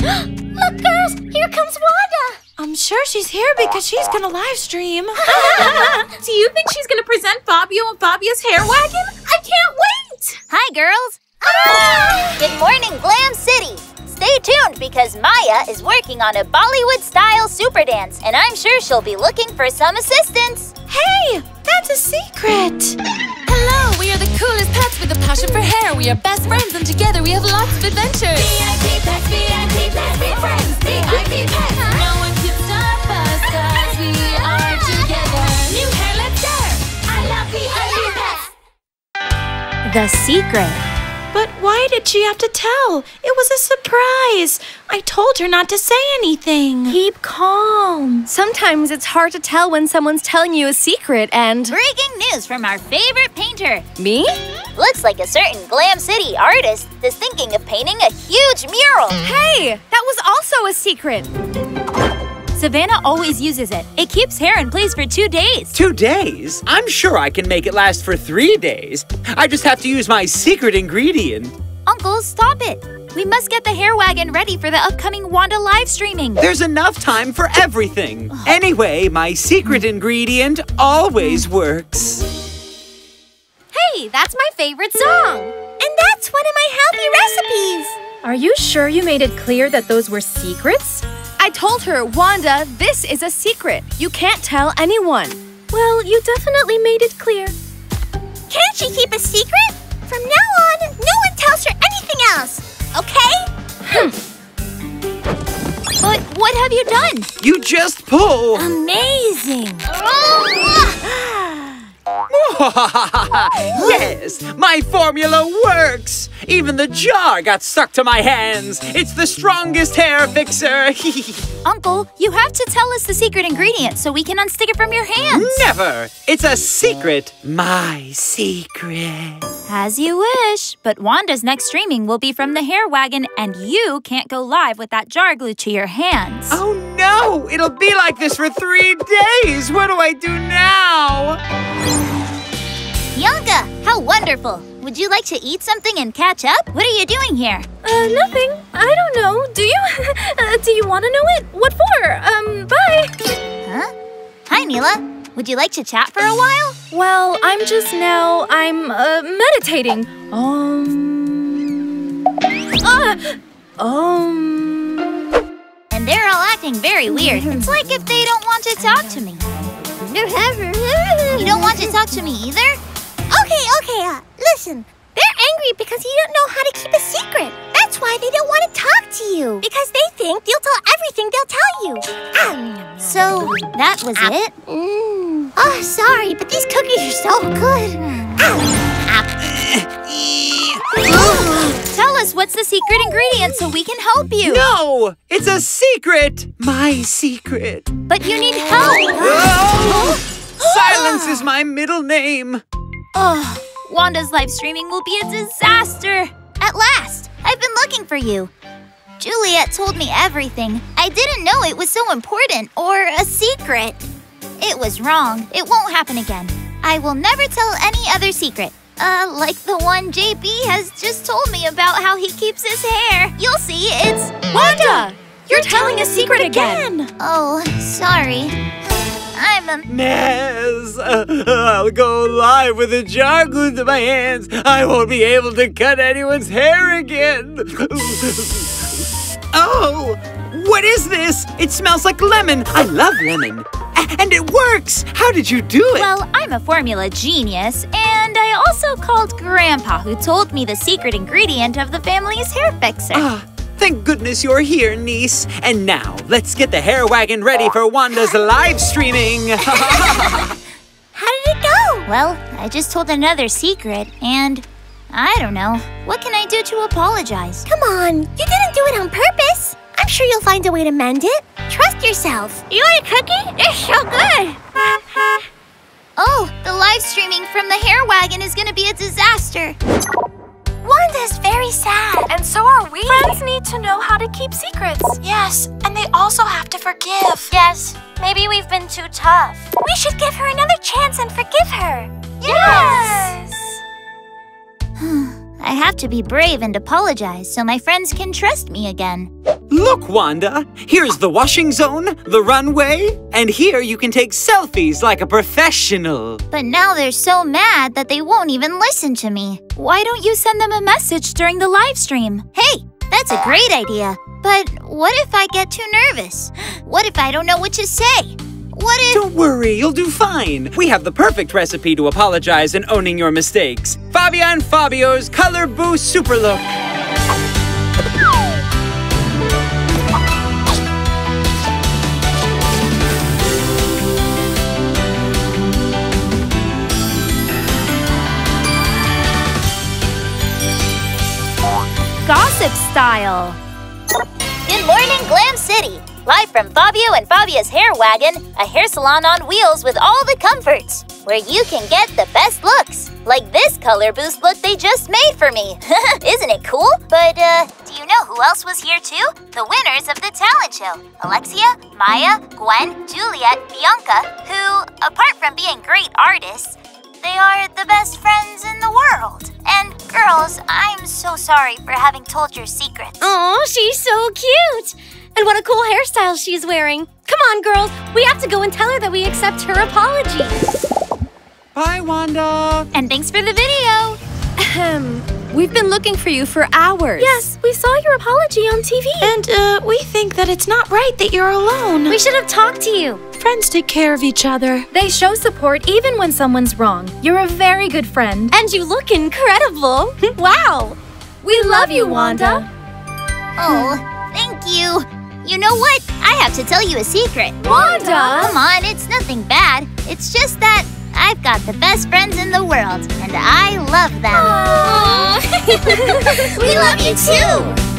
Look, girls, here comes Wanda. I'm sure she's here because she's gonna live stream. Do you think she's gonna present Fabio and Fabia's hair wagon? I can't wait! Hi, girls. Ah! Good morning, Glam City. Stay tuned because Maya is working on a Bollywood-style super dance, and I'm sure she'll be looking for some assistance. Hey, that's a secret. Hello, we are the coolest pets with a passion for hair. We are best friends and together we have lots of adventures. VIP pets, VIP pets, be friends, VIP pets. Uh-huh. No one can stop us cause we are together. New hair, let's share. I love VIP pets. The Secret. But why did she have to tell? It was a surprise. I told her not to say anything. Keep calm. Sometimes it's hard to tell when someone's telling you a secret and. Breaking news from our favorite painter. Me? Looks like a certain Glam City artist is thinking of painting a huge mural. Hey, that was also a secret. Savannah always uses it. It keeps hair in place for two days. Two days? I'm sure I can make it last for three days. I just have to use my secret ingredient. Uncle, stop it. We must get the hair wagon ready for the upcoming Wanda live streaming. There's enough time for everything. Anyway, my secret ingredient always works. Hey, that's my favorite song. And that's one of my healthy recipes. Are you sure you made it clear that those were secrets? I told her, Wanda, this is a secret. You can't tell anyone. Well, you definitely made it clear. Can't she keep a secret? From now on, no one tells her anything else. Okay? Hmm. But what have you done? You just pull. Amazing. yes, my formula works. Even the jar got stuck to my hands. It's the strongest hair fixer. Uncle, you have to tell us the secret ingredient so we can unstick it from your hands. Never. It's a secret. My secret. As you wish. But Wanda's next streaming will be from the hair wagon, and you can't go live with that jar glued to your hands. Oh no! It'll be like this for three days. What do I do now? Bianca, how wonderful! Would you like to eat something and catch up? What are you doing here? Uh, nothing. I don't know. Do you? uh, do you want to know it? What for? Um, bye. Huh? Hi, Mila. Would you like to chat for a while? Well, I'm just now. I'm uh, meditating. Um. Ah. Um. And they're all acting very weird. It's like if they don't want to talk to me. You don't want to talk to me either? Okay, okay, uh, listen. They're angry because you don't know how to keep a secret. That's why they don't want to talk to you. Because they think you'll tell everything they'll tell you. Um, So, that was it? mm. Oh, sorry, but these cookies are so good. Tell us what's the secret ingredient so we can help you. No! It's a secret! My secret. But you need help. Oh! Silence is my middle name. Oh, Wanda's live streaming will be a disaster. At last, I've been looking for you. Juliet told me everything. I didn't know it was so important or a secret. It was wrong. It won't happen again. I will never tell any other secret. Uh, like the one JB has just told me about how he keeps his hair. You'll see, it's Wanda! You're telling a secret again. Oh, sorry. Uh, I'll go live with a jar glued to my hands. I won't be able to cut anyone's hair again. oh, what is this? It smells like lemon. I love lemon. A- and it works. How did you do it? Well, I'm a formula genius, and I also called Grandpa, who told me the secret ingredient of the family's hair fixer. Ah, thank goodness you're here, niece. And now, let's get the hair wagon ready for Wanda's live streaming. How did it go? Well, I just told another secret, and I don't know. What can I do to apologize? Come on, you didn't do it on purpose. I'm sure you'll find a way to mend it. Trust yourself. You want a cookie? They're so good. Oh, the live streaming from the hair wagon is gonna be a disaster. Wanda's very sad. And so are we. Friends need to know how to keep secrets. Yes, and they also have to forgive. Yes, maybe we've been too tough. We should give her another chance and forgive her. Yes! Hmm. I have to be brave and apologize so my friends can trust me again. Look, Wanda, here's the washing zone, the runway, and here you can take selfies like a professional. But now they're so mad that they won't even listen to me. Why don't you send them a message during the live stream? Hey, that's a great idea. But what if I get too nervous? What if I don't know what to say? What if. Don't worry, you'll do fine. We have the perfect recipe to apologize and owning your mistakes. Fabia and Fabio's Color Boost Super Look. Gossip style. Good morning, Glam City! Live from Fabio and Fabia's Hair Wagon, a hair salon on wheels with all the comforts, where you can get the best looks, like this color boost look they just made for me. Isn't it cool? But, uh, do you know who else was here too? The winners of the talent show Alexia, Maya, Gwen, Juliet, Bianca, who, apart from being great artists, they are the best friends in the world. And girls, I'm so sorry for having told your secrets. Oh, she's so cute. And what a cool hairstyle she's wearing. Come on, girls. We have to go and tell her that we accept her apology. Bye, Wanda. And thanks for the video. Ahem. We've been looking for you for hours. Yes, we saw your apology on TV. And uh, we think that it's not right that you're alone. We should have talked to you. Friends take care of each other. They show support even when someone's wrong. You're a very good friend. And you look incredible. wow. We love you, Wanda. Oh, thank you. You know what? I have to tell you a secret. Wanda! Come on, it's nothing bad. It's just that I've got the best friends in the world, and I love them. we love you too.